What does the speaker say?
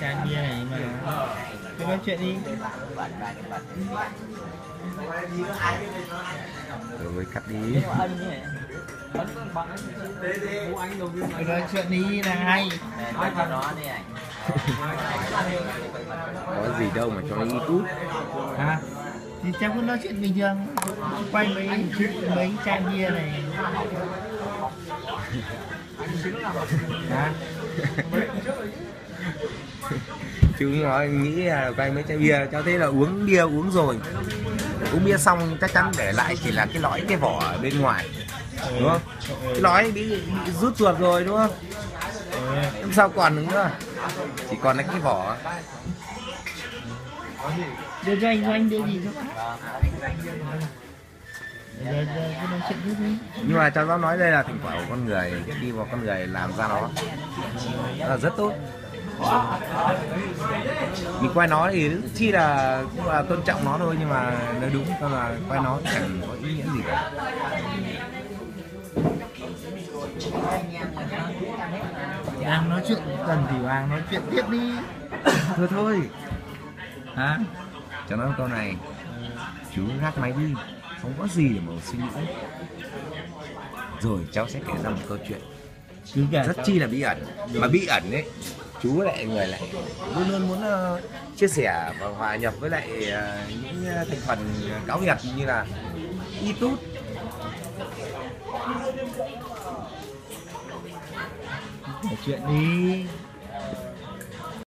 chai bia này mà. Cứ nói chuyện đi. Rồi cắt đi. Cứ nói chuyện đi là hay. có gì đâu mà cho nó ít út à thì cháu cứ nói chuyện bình thường. Quay mấy mấy chai bia này. Hả chú nói nghĩ là quay mấy chai bia cháu thấy là uống bia uống rồi. Uống bia xong chắc chắn để lại chỉ là cái lõi cái vỏ ở bên ngoài đúng không? Cái lõi bị, bị rút ruột rồi đúng không? Sao còn nữa. Chỉ còn là cái vỏ. Đưa cho anh cho anh đưa gì cho bác. Giờ giờ cứ nói chuyện tiếp đi nhưng mà cháu giáo nói đây là thành quả của con người đi vào con người làm ra nó. Là rất tốt mình quay nó thì chi là, cũng là tôn trọng nó thôi nhưng mà nó đúng thôi là quay nó chẳng có ý nghĩa gì cả. Đang nói chuyện cần thì hoàng nói chuyện tiếp đi. Thôi thôi. Hả? Nói một câu này. Chú gác máy đi. Không có gì để mà suy nghĩ. Rồi cháu sẽ kể ra một câu chuyện rất chi là bí ẩn. Mà bí ẩn ấy chú lại người lại luôn luôn muốn ờ, chia sẻ và hòa nhập với lại ờ, những ờ, thành phần cáo nhật như là y tút chuyện đi